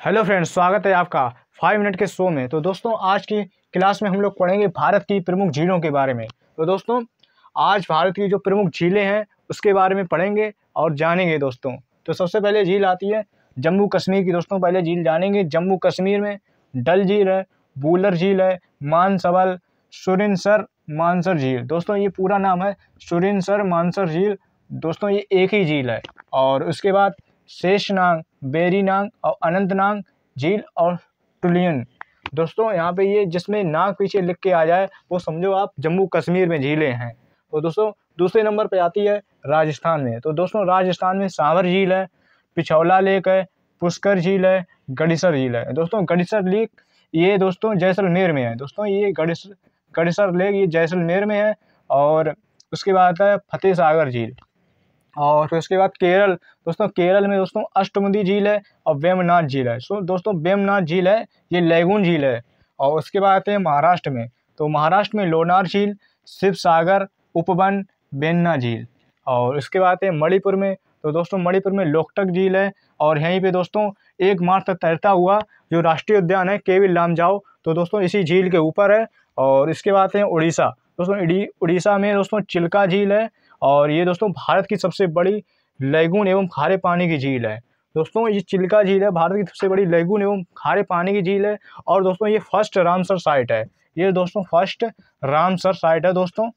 Hello friends, स्वागत है आपका फाइव मिनट के शो में। तो दोस्तों, आज की क्लास में हम लोग पढ़ेंगे भारत की प्रमुख झीलों के बारे में। तो दोस्तों, आज भारत की जो प्रमुख झीलें हैं, उसके बारे में पढ़ेंगे और जानेंगे दोस्तों। तो सबसे पहले झील आती है जम्मू कश्मीर की। दोस्तों, पहले झील जानेंगे। जम्मू कश्मीर में डल झील है, बूलर झील है मानसबल सुरिनसर, मानसर झील। दोस्तों, ये पूरा नाम है सुरिनसर, मानसर झील। दोस्तों, ये एक ही झील है। और उसके बाद शेषनाग बेरीनाग और अनंतनाग झील और टुलियन। दोस्तों, यहाँ पे ये जिसमें नाग पीछे लिख के आ जाए, वो समझो आप जम्मू कश्मीर में झीलें हैं। तो दोस्तों, दूसरे नंबर पे आती है राजस्थान में। तो दोस्तों, राजस्थान में सांवर झील है, पिछौला लेक है, पुष्कर झील है, गड़ीसर झील है। दोस्तों, गड़ीसर लेक, ये दोस्तों जैसलमेर में है। दोस्तों, ये गड़ीसर गड़ीसर लेक, ये जैसलमेर में है और उसके बाद आता है फतेह सागर झील। और फिर उसके बाद केरल। दोस्तों, केरल में दोस्तों अष्टमुदी झील है और वेमनाथ झील है। सो दोस्तों, वेमनाथ झील है, ये लेगुन झील है। और उसके बाद आते हैं महाराष्ट्र में। तो महाराष्ट्र में लोनार झील शिव सागर उपवन, बेन्ना झील। और उसके बाद हैं मणिपुर में। तो दोस्तों, मणिपुर में लोकटक झील है और यहीं पे दोस्तों एक मार्च तक तैरता हुआ जो राष्ट्रीय उद्यान है केविल लामजाओ तो दोस्तों, इसी झील के ऊपर है और इसके बाद हैं उड़ीसा। दोस्तों उड़ीसा में दोस्तों चिल्का झील है और ये दोस्तों भारत की सबसे बड़ी लेगून एवं खारे पानी की झील है। दोस्तों, ये चिल्का झील है, भारत की सबसे बड़ी लेगून एवं खारे पानी की झील है और दोस्तों, ये फ़र्स्ट रामसर साइट है। ये दोस्तों फ़र्स्ट रामसर साइट है दोस्तों।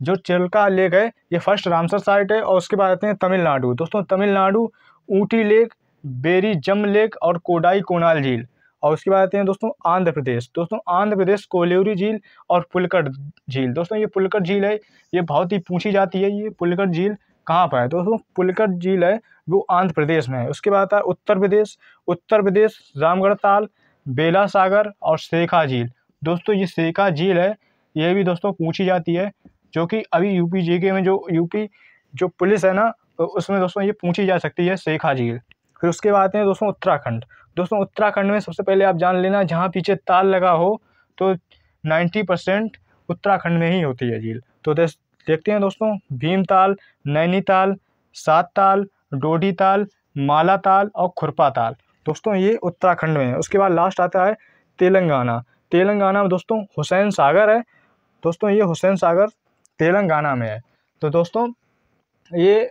जो चिल्का लेक है, ये फ़र्स्ट रामसर साइट है और उसके बाद आते हैं तमिलनाडु। दोस्तों, Tamil Nadu, Ooty lake, Berijam lake और कोडाई कोनाल झील। और उसके बाद आते हैं दोस्तों आंध्र प्रदेश। दोस्तों आंध्र प्रदेश कोलेवरी झील और पुलकट झील। दोस्तों ये पुलकट झील है, ये बहुत ही पूछी जाती है, ये पुलकट झील कहाँ पर है? दोस्तों पुलकट झील है वो आंध्र प्रदेश में है। उसके बाद आता है उत्तर प्रदेश। उत्तर प्रदेश रामगढ़ ताल, बेला सागर और शेखा झील। दोस्तों ये शेखा झील है, ये भी दोस्तों पूछी जाती है, जो कि अभी यूपी जी में जो यूपी जो पुलिस है ना तो उसमें दोस्तों ये पूछी जा सकती है शेखा झील। फिर उसके बाद आते हैं दोस्तों उत्तराखंड। दोस्तों, उत्तराखंड में सबसे पहले आप जान लेना, जहाँ पीछे ताल लगा हो तो नाइन्टी परसेंट उत्तराखंड में ही होती है झील। तो देखते हैं दोस्तों भीमताल नैनीताल सात ताल, डोडी ताल, माला ताल और खुरपा ताल। दोस्तों, ये उत्तराखंड में है। उसके बाद लास्ट आता है तेलंगाना। तेलंगाना में दोस्तों, हुसैन सागर है। दोस्तों, ये हुसैन सागर तेलंगाना में है। तो दोस्तों, ये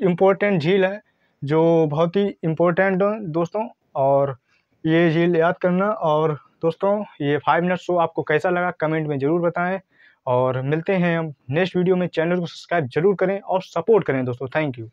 इम्पोर्टेंट झील है, जो बहुत ही इम्पोर्टेंट दोस्तों और ये झील याद करना। और दोस्तों, ये फाइव मिनट शो आपको कैसा लगा कमेंट में ज़रूर बताएँ। और मिलते हैं हम। नेक्स्ट वीडियो में चैनल को सब्सक्राइब ज़रूर करें और सपोर्ट करें दोस्तों। Thank you